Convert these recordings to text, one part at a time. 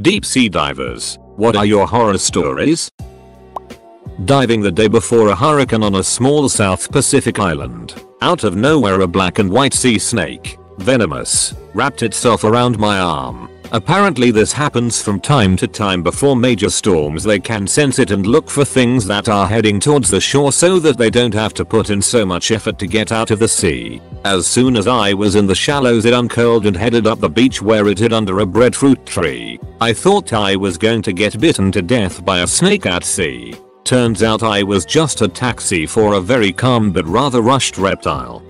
Deep sea divers, what are your horror stories? Diving the day before a hurricane on a small South Pacific island. Out of nowhere a black and white sea snake, venomous, wrapped itself around my arm. Apparently this happens from time to time before major storms they can sense it and look for things that are heading towards the shore so that they don't have to put in so much effort to get out of the sea. As soon as I was in the shallows it uncurled and headed up the beach where it hid under a breadfruit tree. I thought I was going to get bitten to death by a snake at sea. Turns out I was just a taxi for a very calm but rather rushed reptile.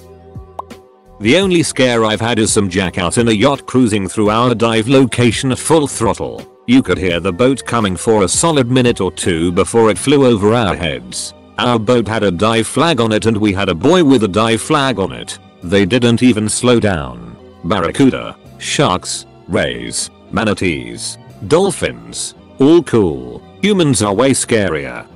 The only scare I've had is some jackout in a yacht cruising through our dive location at full throttle. You could hear the boat coming for a solid minute or two before it flew over our heads. Our boat had a dive flag on it and we had a buoy with a dive flag on it. They didn't even slow down. Barracuda, sharks, rays, manatees, dolphins, all cool. Humans are way scarier.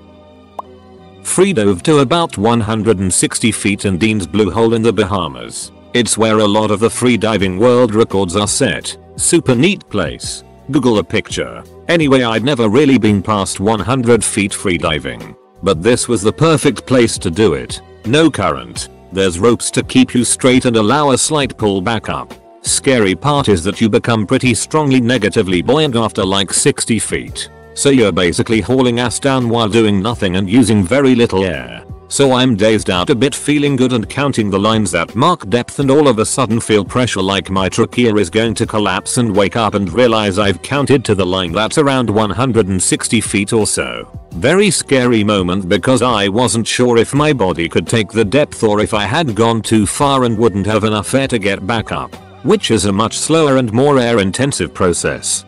Free dove to about 160 feet in Dean's Blue Hole in the Bahamas. It's where a lot of the freediving world records are set. Super neat place. Google a picture. Anyway I'd never really been past 100 feet freediving. But this was the perfect place to do it. No current. There's ropes to keep you straight and allow a slight pull back up. Scary part is that you become pretty strongly negatively buoyant after like 60 feet. So you're basically hauling ass down while doing nothing and using very little air. So I'm dazed out a bit feeling good and counting the lines that mark depth and all of a sudden feel pressure like my trachea is going to collapse and wake up and realize I've counted to the line that's around 160 feet or so. Very scary moment because I wasn't sure if my body could take the depth or if I had gone too far and wouldn't have enough air to get back up. Which is a much slower and more air intensive process.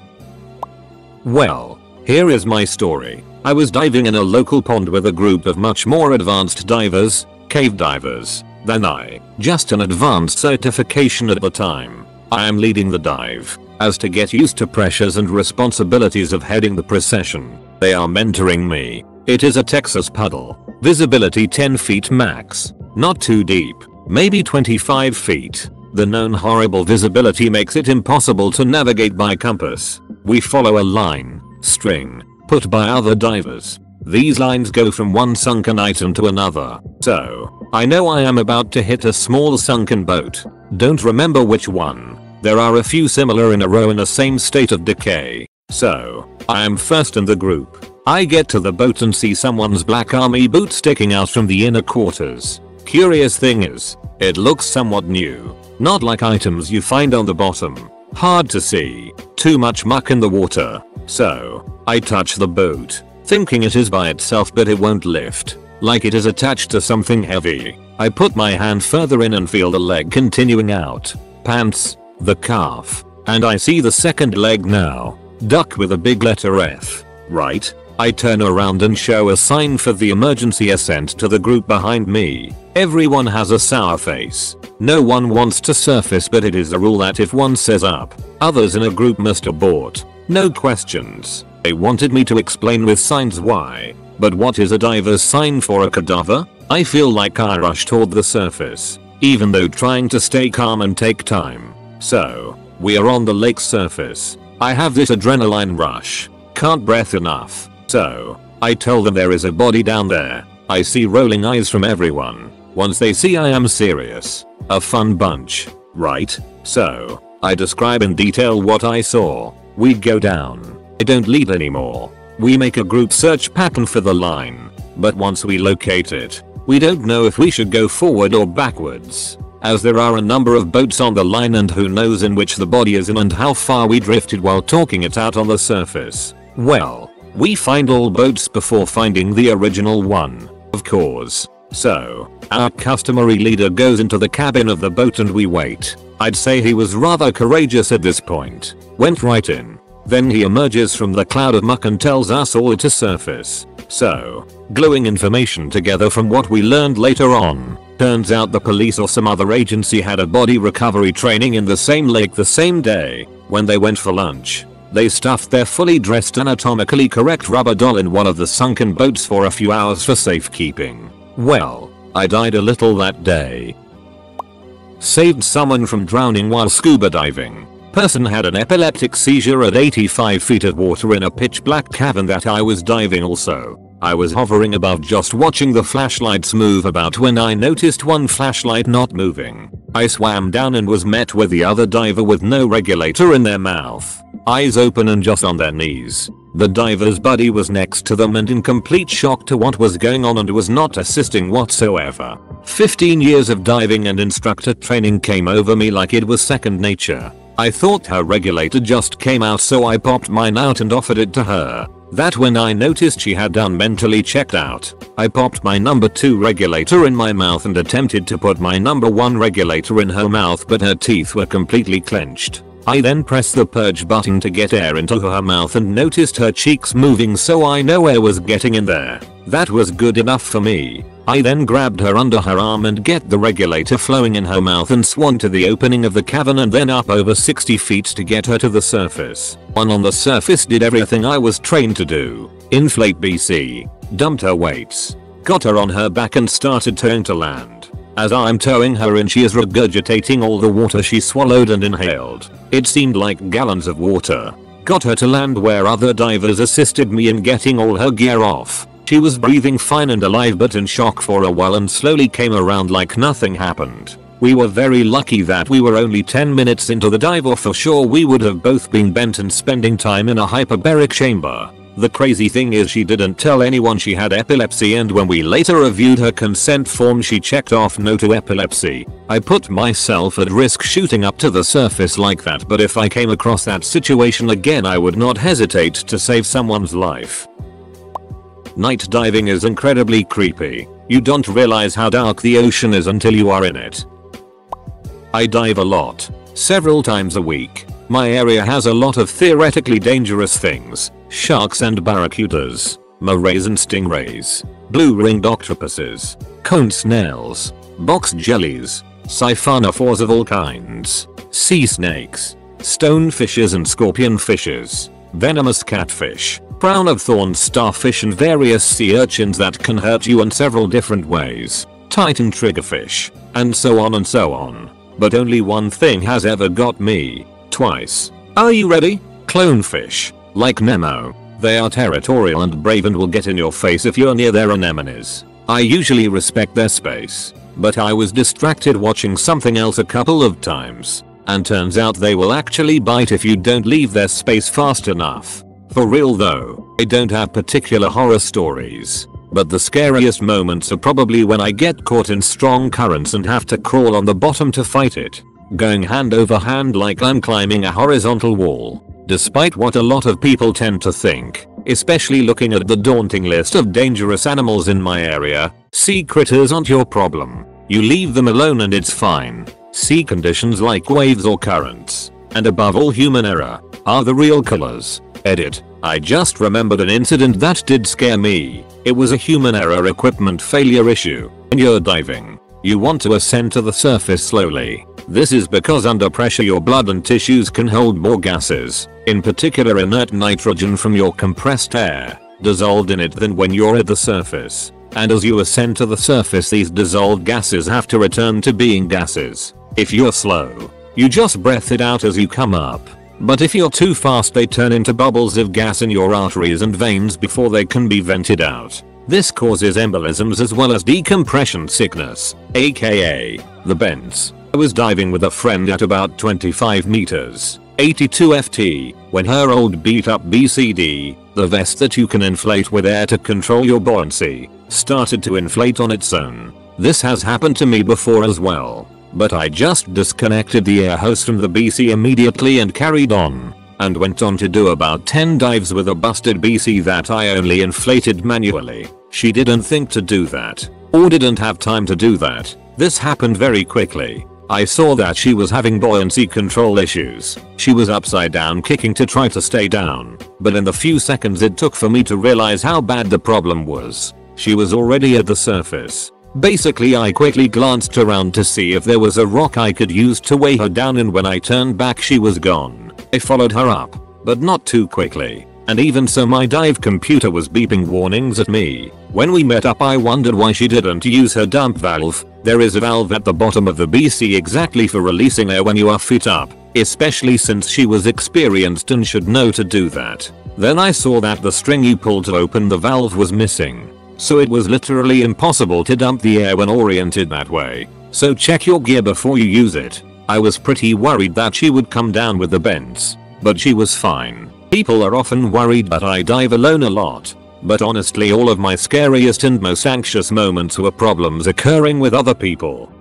Well, here is my story. I was diving in a local pond with a group of much more advanced divers, cave divers, than I, just an advanced certification at the time. I am leading the dive, as to get used to pressures and responsibilities of heading the procession. They are mentoring me. It is a Texas puddle. Visibility 10 feet max. Not too deep. Maybe 25 feet. The known horrible visibility makes it impossible to navigate by compass. We follow a line, string, put by other divers. These lines go from one sunken item to another. So, I know I am about to hit a small sunken boat. Don't remember which one. There are a few similar in a row in the same state of decay. So, I am first in the group. I get to the boat and see someone's black army boot sticking out from the inner quarters. Curious thing is, it looks somewhat new. Not like items you find on the bottom. Hard to see. Too much muck in the water. So, I touch the boat, thinking it is by itself but it won't lift. Like it is attached to something heavy. I put my hand further in and feel the leg continuing out. Pants, the calf, and I see the second leg now. Duck with a big letter F. Right? I turn around and show a sign for the emergency ascent to the group behind me. Everyone has a sour face. No one wants to surface but it is a rule that if one says up, others in a group must abort. No questions. They wanted me to explain with signs why. But what is a diver's sign for a cadaver? I feel like I rush toward the surface, even though trying to stay calm and take time. So, we are on the lake's surface. I have this adrenaline rush. Can't breath enough. So, I tell them there is a body down there. I see rolling eyes from everyone. Once they see I am serious. A fun bunch. Right? So, I describe in detail what I saw. We go down. I don't lead anymore. We make a group search pattern for the line. But once we locate it, we don't know if we should go forward or backwards. As there are a number of boats on the line and who knows in which the body is in and how far we drifted while talking it out on the surface. Well, we find all boats before finding the original one, of course. So, our customary leader goes into the cabin of the boat and we wait. I'd say he was rather courageous at this point. Went right in. Then he emerges from the cloud of muck and tells us all to surface. So, gluing information together from what we learned later on, turns out the police or some other agency had a body recovery training in the same lake the same day, when they went for lunch. They stuffed their fully dressed anatomically correct rubber doll in one of the sunken boats for a few hours for safekeeping. Well, I died a little that day. Saved someone from drowning while scuba diving. Person had an epileptic seizure at 85 feet of water in a pitch black cavern that I was diving also. I was hovering above just watching the flashlights move about when I noticed one flashlight not moving. I swam down and was met with the other diver with no regulator in their mouth, eyes open and just on their knees. The diver's buddy was next to them and in complete shock to what was going on and was not assisting whatsoever. 15 years of diving and instructor training came over me like it was second nature. I thought her regulator just came out so I popped mine out and offered it to her. That when I noticed she had done mentally checked out, I popped my number 2 regulator in my mouth and attempted to put my number 1 regulator in her mouth but her teeth were completely clenched. I then pressed the purge button to get air into her mouth and noticed her cheeks moving so I know air was getting in there. That was good enough for me. I then grabbed her under her arm and get the regulator flowing in her mouth and swung to the opening of the cavern and then up over 60 feet to get her to the surface. One on the surface did everything I was trained to do. Inflate BC. Dumped her weights. Got her on her back and started towing to land. As I'm towing her in she is regurgitating all the water she swallowed and inhaled. It seemed like gallons of water. Got her to land where other divers assisted me in getting all her gear off. She was breathing fine and alive but in shock for a while and slowly came around like nothing happened. We were very lucky that we were only 10 minutes into the dive or for sure we would have both been bent and spending time in a hyperbaric chamber. The crazy thing is she didn't tell anyone she had epilepsy and when we later reviewed her consent form she checked off no to epilepsy. I put myself at risk shooting up to the surface like that but if I came across that situation again I would not hesitate to save someone's life. Night diving is incredibly creepy. You don't realize how dark the ocean is until you are in it. I dive a lot. Several times a week. My area has a lot of theoretically dangerous things. Sharks and barracudas. Morays and stingrays. Blue-ringed octopuses. Cone snails. Box jellies. Siphonophores of all kinds. Sea snakes. Stonefishes and scorpion fishes. Venomous catfish crown of thorns starfish and various sea urchins that can hurt you in several different ways, titan triggerfish, and so on and so on. But only one thing has ever got me, twice. Are you ready? Clownfish, like Nemo. They are territorial and brave and will get in your face if you're near their anemones. I usually respect their space, but I was distracted watching something else a couple of times, and turns out they will actually bite if you don't leave their space fast enough. For real though, I don't have particular horror stories. But the scariest moments are probably when I get caught in strong currents and have to crawl on the bottom to fight it. Going hand over hand like I'm climbing a horizontal wall. Despite what a lot of people tend to think, especially looking at the daunting list of dangerous animals in my area, sea critters aren't your problem. You leave them alone and it's fine. Sea conditions like waves or currents, and above all human error, are the real killers. Edit. I just remembered an incident that did scare me. It was a human error equipment failure issue. When you're diving, you want to ascend to the surface slowly. This is because under pressure your blood and tissues can hold more gases, in particular inert nitrogen from your compressed air, dissolved in it than when you're at the surface. And as you ascend to the surface these dissolved gases have to return to being gases. If you're slow, you just breath it out as you come up. But if you're too fast they turn into bubbles of gas in your arteries and veins before they can be vented out. This causes embolisms as well as decompression sickness, aka the bends. I was diving with a friend at about 25 meters, 82 ft, when her old beat up BCD, the vest that you can inflate with air to control your buoyancy, started to inflate on its own. This has happened to me before as well. But I just disconnected the air hose from the BC immediately and carried on. And went on to do about 10 dives with a busted BC that I only inflated manually. She didn't think to do that. Or didn't have time to do that. This happened very quickly. I saw that she was having buoyancy control issues. She was upside down kicking to try to stay down. But in the few seconds it took for me to realize how bad the problem was, she was already at the surface. Basically I quickly glanced around to see if there was a rock I could use to weigh her down and when I turned back she was gone. I followed her up, but not too quickly. And even so my dive computer was beeping warnings at me. When we met up I wondered why she didn't use her dump valve. There is a valve at the bottom of the BC exactly for releasing air when you are feet up, especially since she was experienced and should know to do that. Then I saw that the string you pulled to open the valve was missing. So it was literally impossible to dump the air when oriented that way. So check your gear before you use it. I was pretty worried that she would come down with the bends. But she was fine. People are often worried that I dive alone a lot. But honestly all of my scariest and most anxious moments were problems occurring with other people.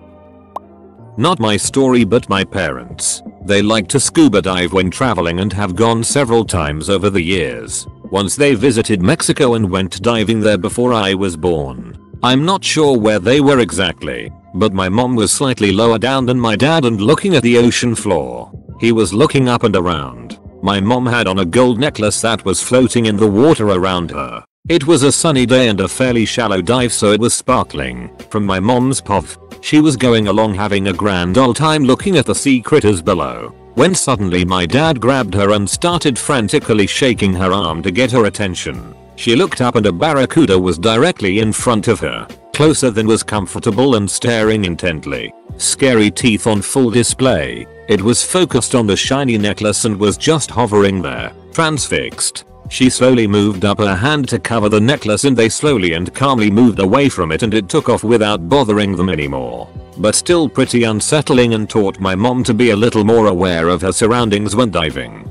Not my story but my parents. They like to scuba dive when traveling and have gone several times over the years. Once they visited Mexico and went diving there before I was born. I'm not sure where they were exactly, but my mom was slightly lower down than my dad and looking at the ocean floor. He was looking up and around. My mom had on a gold necklace that was floating in the water around her. It was a sunny day and a fairly shallow dive so it was sparkling. From my mom's puff, she was going along having a grand old time looking at the sea critters below. When suddenly my dad grabbed her and started frantically shaking her arm to get her attention. She looked up and a barracuda was directly in front of her, closer than was comfortable and staring intently. Scary teeth on full display. It was focused on the shiny necklace and was just hovering there, transfixed. She slowly moved up her hand to cover the necklace and they slowly and calmly moved away from it and it took off without bothering them anymore. But still pretty unsettling and taught my mom to be a little more aware of her surroundings when diving.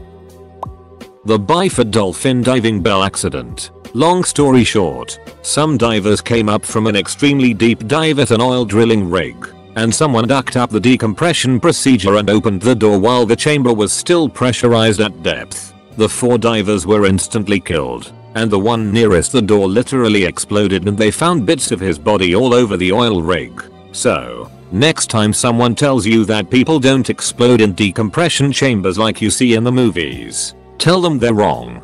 The Byford Dolphin Diving Bell Accident. Long story short, some divers came up from an extremely deep dive at an oil drilling rig and someone ducked up the decompression procedure and opened the door while the chamber was still pressurized at depth. The four divers were instantly killed, and the one nearest the door literally exploded and they found bits of his body all over the oil rig. So, next time someone tells you that people don't explode in decompression chambers like you see in the movies, tell them they're wrong.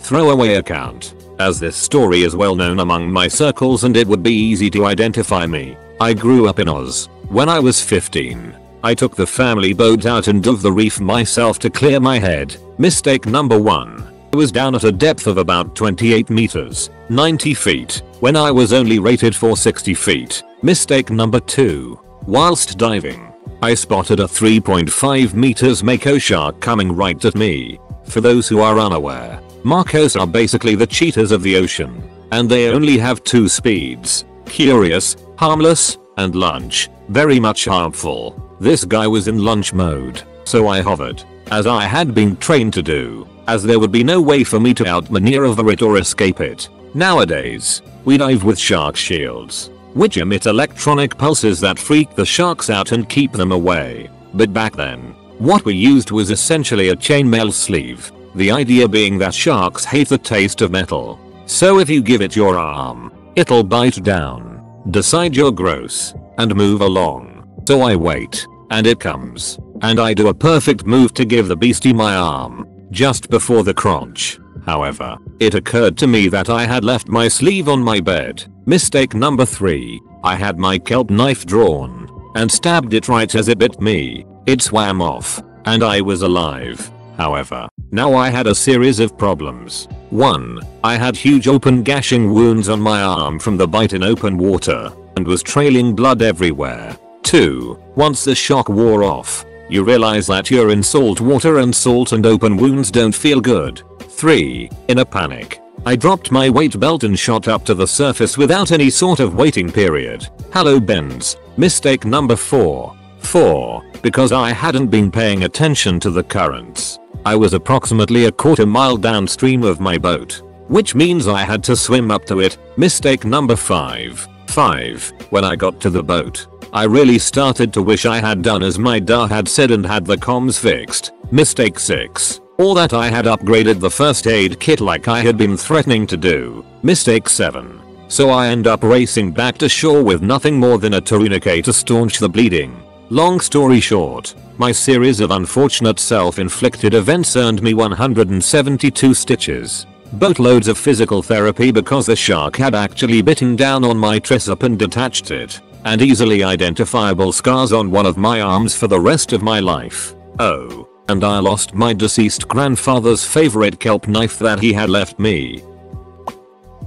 Throwaway account. As this story is well known among my circles and it would be easy to identify me, I grew up in Oz. When I was 15, I took the family boat out and dove the reef myself to clear my head. Mistake number 1. I was down at a depth of about 28 meters, 90 feet, when I was only rated for 60 feet. Mistake number 2. Whilst diving, I spotted a 3.5 meters mako shark coming right at me. For those who are unaware, makos are basically the cheetahs of the ocean, and they only have two speeds, curious harmless, and lunch, very much harmful. This guy was in lunch mode, so I hovered, as I had been trained to do, as there would be no way for me to outmaneuver it or escape it. Nowadays, we dive with shark shields, which emit electronic pulses that freak the sharks out and keep them away. But back then, what we used was essentially a chainmail sleeve, the idea being that sharks hate the taste of metal. So if you give it your arm, it'll bite down. Decide you're gross, and move along. So I wait, and it comes, and I do a perfect move to give the beastie my arm, just before the crunch. However, it occurred to me that I had left my sleeve on my bed. Mistake number 3. I had my kelp knife drawn and stabbed it right as it bit me. It swam off and I was alive. However, now I had a series of problems. 1. I had huge open gashing wounds on my arm from the bite in open water, and was trailing blood everywhere. 2. Once the shock wore off, you realize that you're in salt water and salt and open wounds don't feel good. 3. In a panic, I dropped my weight belt and shot up to the surface without any sort of waiting period. Hello bends. Mistake number 4. 4. Because I hadn't been paying attention to the currents. I was approximately a quarter mile downstream of my boat, which means I had to swim up to it. Mistake number 5. 5. When I got to the boat, I really started to wish I had done as my da had said and had the comms fixed. Mistake 6. Or that I had upgraded the first aid kit like I had been threatening to do. Mistake 7. So I end up racing back to shore with nothing more than a tourniquet to staunch the bleeding. Long story short, my series of unfortunate self-inflicted events earned me 172 stitches. Boatloads of physical therapy because the shark had actually bitten down on my tricep and detached it, and easily identifiable scars on one of my arms for the rest of my life. Oh. And I lost my deceased grandfather's favorite kelp knife that he had left me.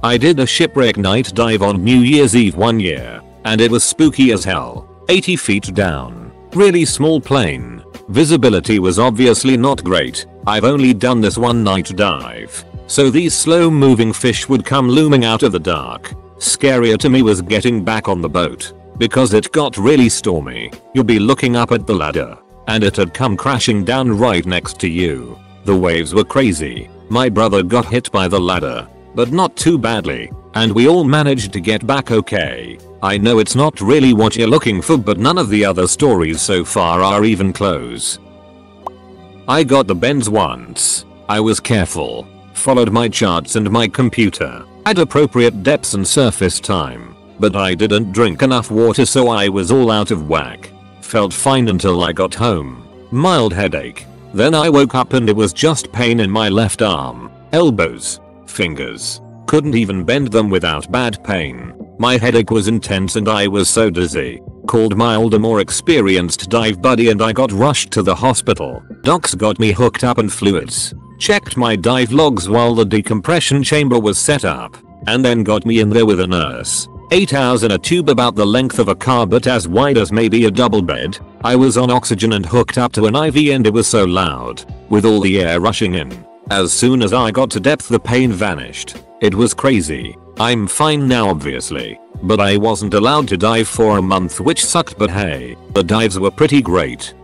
I did a shipwreck night dive on New Year's Eve one year, and it was spooky as hell. 80 feet down. Really small plane. Visibility was obviously not great. I've only done this one night dive. So these slow moving fish would come looming out of the dark. Scarier to me was getting back on the boat. Because it got really stormy. You'll be looking up at the ladder. And it had come crashing down right next to you. The waves were crazy. My brother got hit by the ladder but not too badly, and we all managed to get back okay. I know it's not really what you're looking for but none of the other stories so far are even close. I got the bends once. I was careful, followed my charts and my computer, At appropriate depths and surface time, but I didn't drink enough water so I was all out of whack. Felt fine until I got home. Mild headache. Then I woke up and it was just pain in my left arm, elbows, fingers. Couldn't even bend them without bad pain. My headache was intense and I was so dizzy. Called my older more experienced dive buddy and I got rushed to the hospital. Docs got me hooked up and fluids. Checked my dive logs while the decompression chamber was set up. And then got me in there with a nurse. 8 hours in a tube about the length of a car but as wide as maybe a double bed. I was on oxygen and hooked up to an IV and it was so loud. With all the air rushing in. As soon as I got to depth the pain vanished. It was crazy. I'm fine now obviously. But I wasn't allowed to dive for a month which sucked but hey, the dives were pretty great.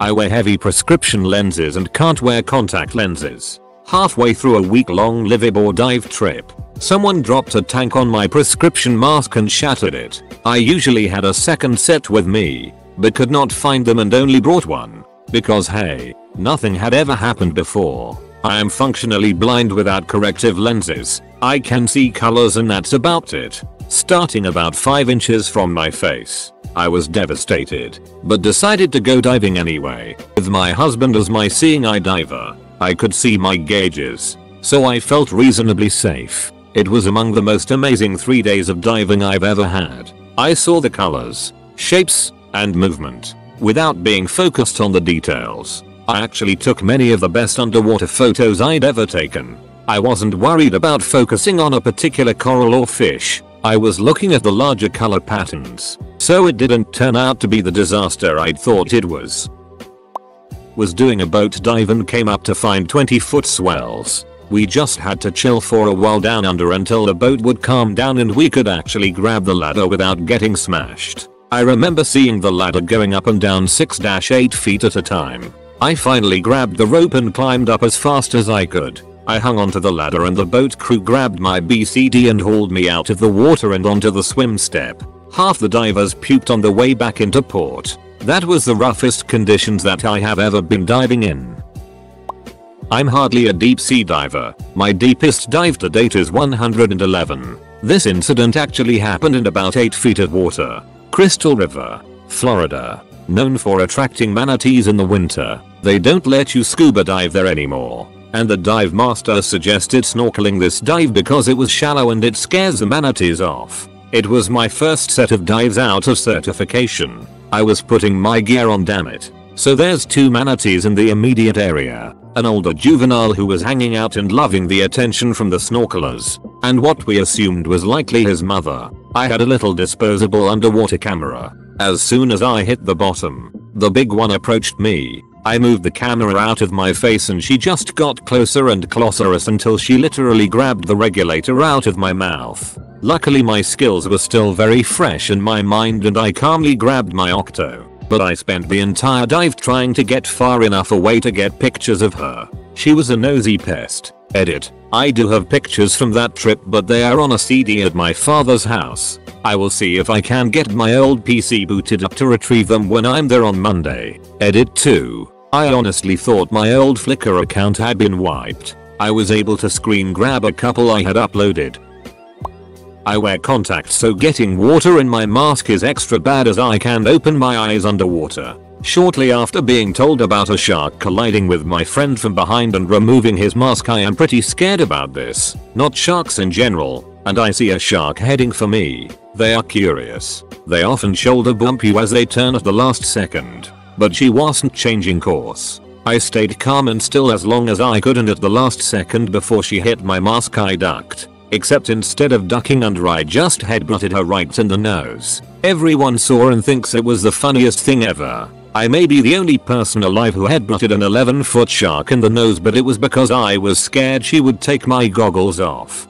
I wear heavy prescription lenses and can't wear contact lenses. Halfway through a week long liveaboard dive trip, someone dropped a tank on my prescription mask and shattered it. I usually had a second set with me, but could not find them and only brought one. Because hey, nothing had ever happened before. I am functionally blind without corrective lenses. I can see colors and that's about it. Starting about 5 inches from my face. I was devastated, but decided to go diving anyway. With my husband as my seeing eye diver, I could see my gauges, so I felt reasonably safe. It was among the most amazing 3 days of diving I've ever had. I saw the colors, shapes, and movement without being focused on the details. I actually took many of the best underwater photos I'd ever taken. I wasn't worried about focusing on a particular coral or fish, I was looking at the larger color patterns, so it didn't turn out to be the disaster I'd thought it was. Was doing a boat dive and came up to find 20 foot swells. We just had to chill for a while down under until the boat would calm down and we could actually grab the ladder without getting smashed. I remember seeing the ladder going up and down 6-8 feet at a time. I finally grabbed the rope and climbed up as fast as I could. I hung onto the ladder and the boat crew grabbed my BCD and hauled me out of the water and onto the swim step. Half the divers puked on the way back into port. That was the roughest conditions that I have ever been diving in. I'm hardly a deep sea diver. My deepest dive to date is 111. This incident actually happened in about 8 feet of water. Crystal River, Florida. Known for attracting manatees in the winter, they don't let you scuba dive there anymore. And the dive master suggested snorkeling this dive because it was shallow and it scares the manatees off. It was my first set of dives out of certification. I was putting my gear on damn it. So there's two manatees in the immediate area. An older juvenile who was hanging out and loving the attention from the snorkelers. And what we assumed was likely his mother. I had a little disposable underwater camera. As soon as I hit the bottom, the big one approached me. I moved the camera out of my face and she just got closer and closer until she literally grabbed the regulator out of my mouth. Luckily my skills were still very fresh in my mind and I calmly grabbed my octo. But I spent the entire dive trying to get far enough away to get pictures of her. She was a nosy pest. Edit. I do have pictures from that trip but they are on a CD at my father's house. I will see if I can get my old PC booted up to retrieve them when I'm there on Monday. Edit 2. I honestly thought my old Flickr account had been wiped. I was able to screen grab a couple I had uploaded. I wear contacts so getting water in my mask is extra bad as I can't open my eyes underwater. Shortly after being told about a shark colliding with my friend from behind and removing his mask I am pretty scared about this. Not sharks in general, and I see a shark heading for me. They are curious. They often shoulder bump you as they turn at the last second. but she wasn't changing course. I stayed calm and still as long as I could and at the last second before she hit my mask I ducked. Except instead of ducking under I just headbutted her right in the nose. Everyone saw and thinks it was the funniest thing ever. I may be the only person alive who headbutted an 11 foot shark in the nose but it was because I was scared she would take my goggles off.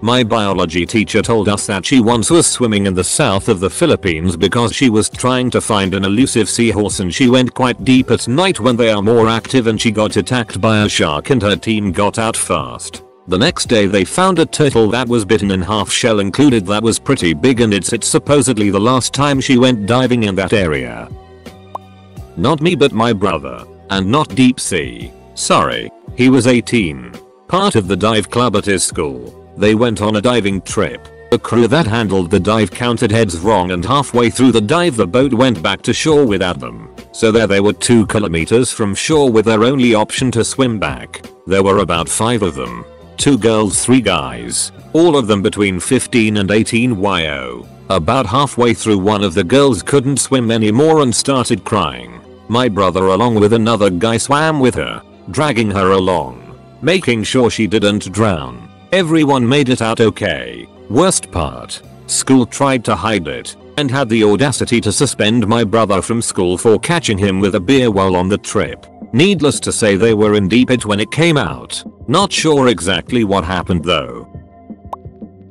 My biology teacher told us that she once was swimming in the south of the Philippines because she was trying to find an elusive seahorse and she went quite deep at night when they are more active and she got attacked by a shark and her team got out fast. The next day they found a turtle that was bitten in half shell included that was pretty big and it's it's supposedly the last time she went diving in that area. Not me but my brother. And not deep sea. Sorry. He was 18. Part of the dive club at his school. They went on a diving trip. The crew that handled the dive counted heads wrong and halfway through the dive the boat went back to shore without them. So there they were 2 kilometers from shore with their only option to swim back. There were about 5 of them. 2 girls 3 guys. All of them between 15 and 18 yo. About halfway through one of the girls couldn't swim anymore and started crying. My brother along with another guy swam with her, dragging her along, making sure she didn't drown. Everyone made it out okay. Worst part. School tried to hide it and had the audacity to suspend my brother from school for catching him with a beer while on the trip. Needless to say they were in deep it when it came out. Not sure exactly what happened though.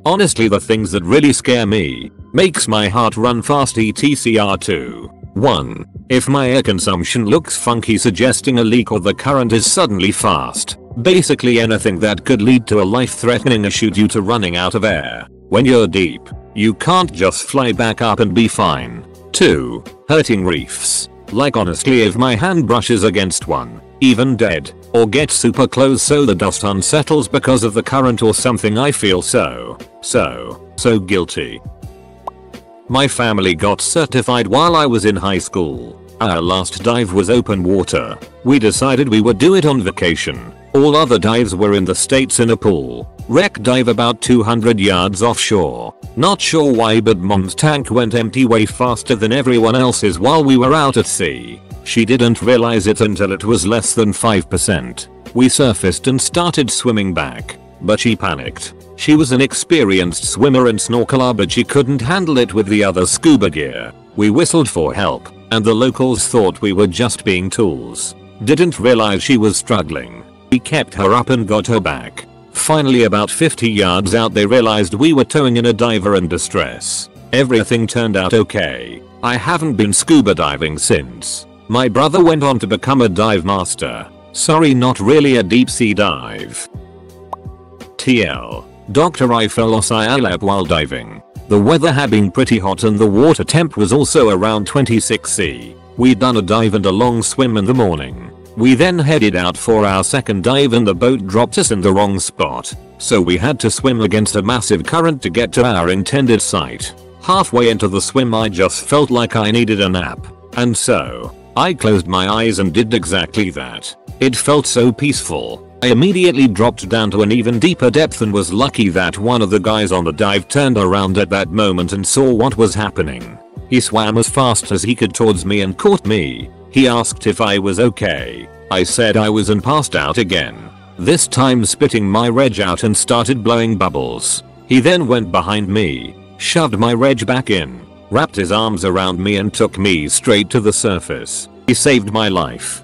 Honestly the things that really scare me makes my heart run fast ETCR2. 1. If my air consumption looks funky suggesting a leak or the current is suddenly fast. Basically anything that could lead to a life-threatening issue due to running out of air. When you're deep, you can't just fly back up and be fine. 2. Hurting reefs. Like honestly if my hand brushes against one, even dead, or gets super close so the dust unsettles because of the current or something I feel so, so, so guilty. My family got certified while I was in high school. Our last dive was open water. We decided we would do it on vacation. All other dives were in the states in a pool. Wreck dive about 200 yards offshore. Not sure why but mom's tank went empty way faster than everyone else's while we were out at sea. She didn't realize it until it was less than 5%. We surfaced and started swimming back. But she panicked. She was an experienced swimmer and snorkeler but she couldn't handle it with the other scuba gear. We whistled for help and the locals thought we were just being tools. Didn't realize she was struggling. We kept her up and got her back. Finally about 50 yards out they realized we were towing in a diver in distress. Everything turned out okay. I haven't been scuba diving since. My brother went on to become a dive master. Sorry not really a deep sea dive. TL. Dr. I fell off lap while diving. The weather had been pretty hot and the water temp was also around 26 C. We'd done a dive and a long swim in the morning. We then headed out for our second dive and the boat dropped us in the wrong spot. So we had to swim against a massive current to get to our intended site. Halfway into the swim I just felt like I needed a nap. And so, I closed my eyes and did exactly that. It felt so peaceful. I immediately dropped down to an even deeper depth and was lucky that one of the guys on the dive turned around at that moment and saw what was happening. He swam as fast as he could towards me and caught me. He asked if I was okay. I said I was and passed out again. This time spitting my reg out and started blowing bubbles. He then went behind me, shoved my reg back in, wrapped his arms around me and took me straight to the surface. He saved my life.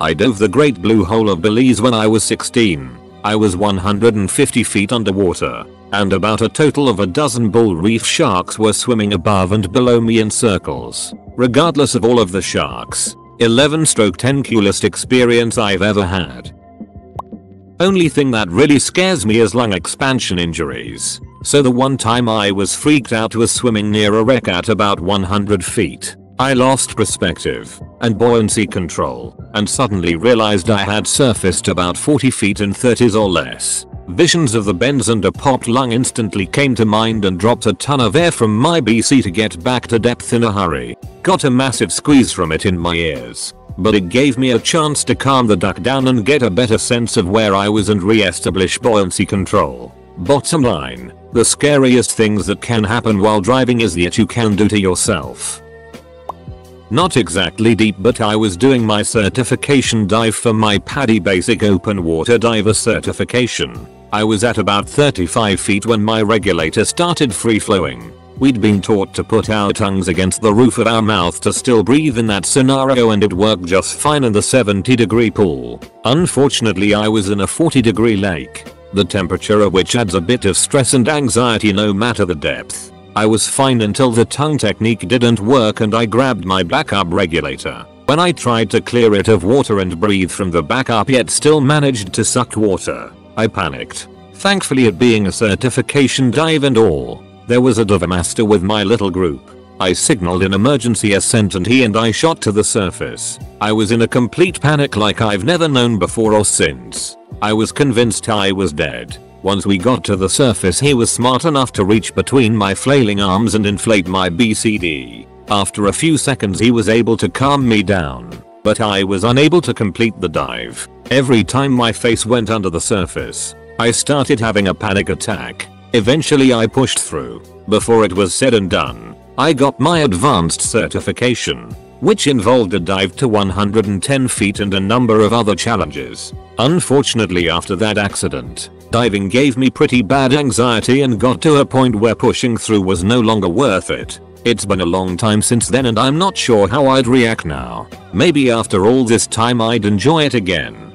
I dove the Great Blue Hole of Belize when I was 16. I was 150 feet underwater, and about a total of a dozen bull reef sharks were swimming above and below me in circles. Regardless of all of the sharks, 11 stroke 10 coolest experience I've ever had. Only thing that really scares me is lung expansion injuries. So the one time I was freaked out was swimming near a wreck at about 100 feet. I lost perspective and buoyancy control and suddenly realized I had surfaced about 40 feet in 30s or less. Visions of the bends and a popped lung instantly came to mind and dropped a ton of air from my BC to get back to depth in a hurry. Got a massive squeeze from it in my ears. But it gave me a chance to calm the duck down and get a better sense of where I was and re-establish buoyancy control. Bottom line, the scariest things that can happen while driving is that you can do to yourself. Not exactly deep but I was doing my certification dive for my PADI basic open water diver certification. I was at about 35 feet when my regulator started free flowing. We'd been taught to put our tongues against the roof of our mouth to still breathe in that scenario and it worked just fine in the 70 degree pool. Unfortunately I was in a 40 degree lake, the temperature of which adds a bit of stress and anxiety no matter the depth. I was fine until the tongue technique didn't work and I grabbed my backup regulator. When I tried to clear it of water and breathe from the backup yet still managed to suck water, I panicked. Thankfully it being a certification dive and all, there was a diver master with my little group. I signaled an emergency ascent and he and I shot to the surface. I was in a complete panic like I've never known before or since. I was convinced I was dead. Once we got to the surface he was smart enough to reach between my flailing arms and inflate my BCD. After a few seconds he was able to calm me down, but I was unable to complete the dive. Every time my face went under the surface, I started having a panic attack. Eventually I pushed through. Before it was said and done, I got my advanced certification, which involved a dive to 110 feet and a number of other challenges. Unfortunately after that accident, diving gave me pretty bad anxiety and got to a point where pushing through was no longer worth it. It's been a long time since then and I'm not sure how I'd react now. Maybe after all this time I'd enjoy it again.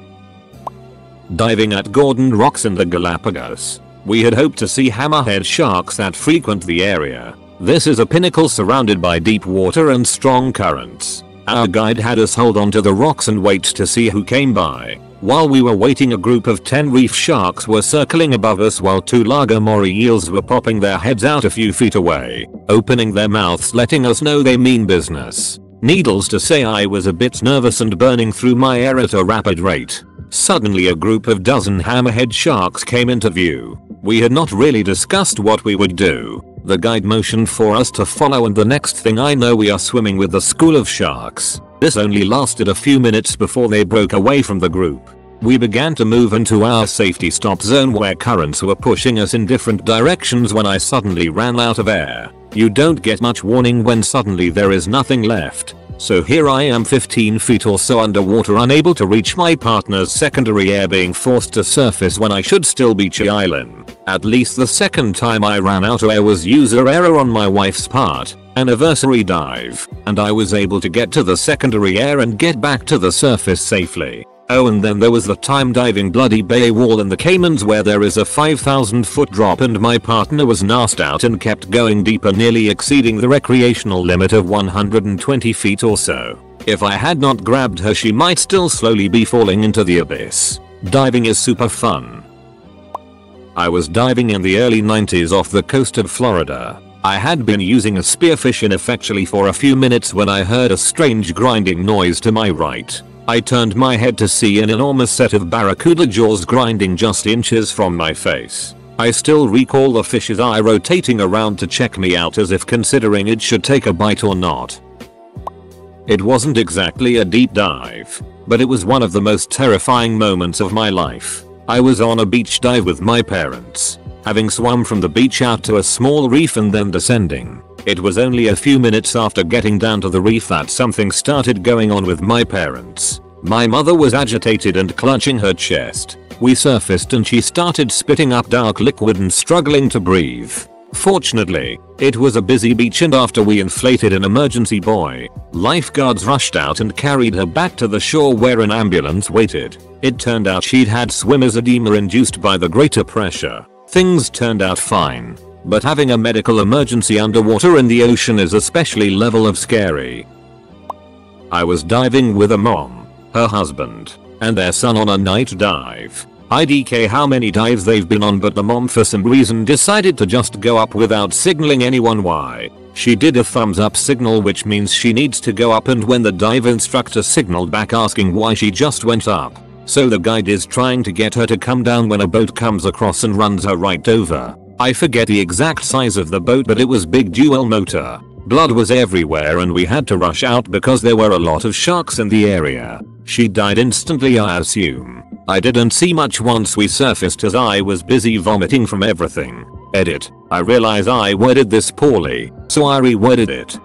Diving at Gordon Rocks in the Galapagos. We had hoped to see hammerhead sharks that frequent the area. This is a pinnacle surrounded by deep water and strong currents. Our guide had us hold onto the rocks and wait to see who came by. While we were waiting a group of 10 reef sharks were circling above us while two lager moray eels were popping their heads out a few feet away, opening their mouths letting us know they mean business. Needless to say I was a bit nervous and burning through my air at a rapid rate. Suddenly a group of dozen hammerhead sharks came into view. We had not really discussed what we would do. The guide motioned for us to follow and the next thing I know we are swimming with the school of sharks. This only lasted a few minutes before they broke away from the group. We began to move into our safety stop zone where currents were pushing us in different directions when I suddenly ran out of air. You don't get much warning when suddenly there is nothing left. So here I am 15 feet or so underwater unable to reach my partner's secondary air being forced to surface when I should still be chilling. At least the second time I ran out of air was user error on my wife's part anniversary dive, and I was able to get to the secondary air and get back to the surface safely. Oh and then there was the time diving bloody bay wall in the Caymans where there is a 5000 foot drop and my partner was nassed out and kept going deeper nearly exceeding the recreational limit of 120 feet or so. If I had not grabbed her she might still slowly be falling into the abyss. Diving is super fun. I was diving in the early 90s off the coast of Florida I had been using a spearfish ineffectually for a few minutes when I heard a strange grinding noise to my right. I turned my head to see an enormous set of barracuda jaws grinding just inches from my face. I still recall the fish's eye rotating around to check me out as if considering it should take a bite or not. It wasn't exactly a deep dive, but it was one of the most terrifying moments of my life. I was on a beach dive with my parents having swum from the beach out to a small reef and then descending. It was only a few minutes after getting down to the reef that something started going on with my parents. My mother was agitated and clutching her chest. We surfaced and she started spitting up dark liquid and struggling to breathe. Fortunately, it was a busy beach and after we inflated an emergency buoy, lifeguards rushed out and carried her back to the shore where an ambulance waited. It turned out she'd had swimmer's edema induced by the greater pressure. Things turned out fine. But having a medical emergency underwater in the ocean is especially level of scary. I was diving with a mom, her husband, and their son on a night dive. IDK how many dives they've been on but the mom for some reason decided to just go up without signaling anyone why. She did a thumbs up signal which means she needs to go up and when the dive instructor signaled back asking why she just went up, so the guide is trying to get her to come down when a boat comes across and runs her right over. I forget the exact size of the boat but it was big dual motor. Blood was everywhere and we had to rush out because there were a lot of sharks in the area. She died instantly I assume. I didn't see much once we surfaced as I was busy vomiting from everything. Edit. I realize I worded this poorly, so I reworded it.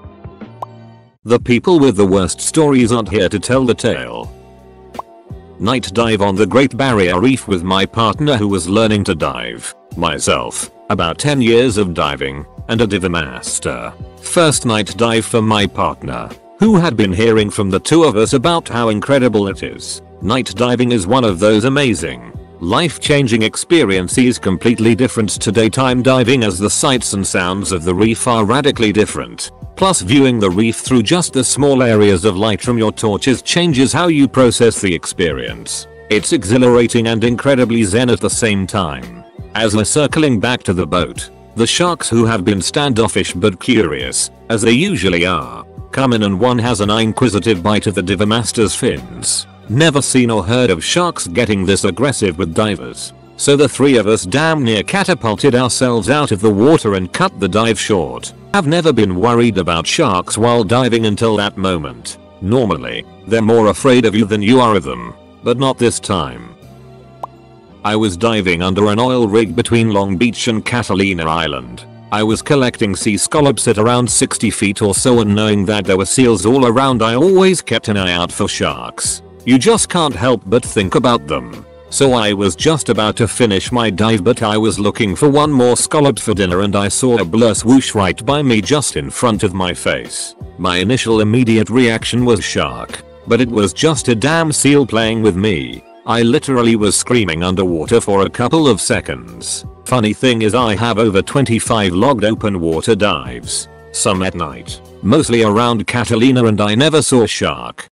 The people with the worst stories aren't here to tell the tale. Night dive on the Great Barrier Reef with my partner who was learning to dive. Myself, about 10 years of diving, and a diver master. First night dive for my partner, who had been hearing from the two of us about how incredible it is. Night diving is one of those amazing, life-changing experiences completely different to daytime diving as the sights and sounds of the reef are radically different. Plus viewing the reef through just the small areas of light from your torches changes how you process the experience. It's exhilarating and incredibly zen at the same time. As we're circling back to the boat, the sharks who have been standoffish but curious, as they usually are, come in and one has an inquisitive bite of the Divermaster's fins. Never seen or heard of sharks getting this aggressive with divers. So the three of us damn near catapulted ourselves out of the water and cut the dive short. Have never been worried about sharks while diving until that moment. Normally, they're more afraid of you than you are of them. But not this time. I was diving under an oil rig between Long Beach and Catalina Island. I was collecting sea scallops at around 60 feet or so and knowing that there were seals all around I always kept an eye out for sharks. You just can't help but think about them. So I was just about to finish my dive but I was looking for one more scallop for dinner and I saw a blur swoosh right by me just in front of my face. My initial immediate reaction was shark. But it was just a damn seal playing with me. I literally was screaming underwater for a couple of seconds. Funny thing is I have over 25 logged open water dives. Some at night. Mostly around Catalina and I never saw shark.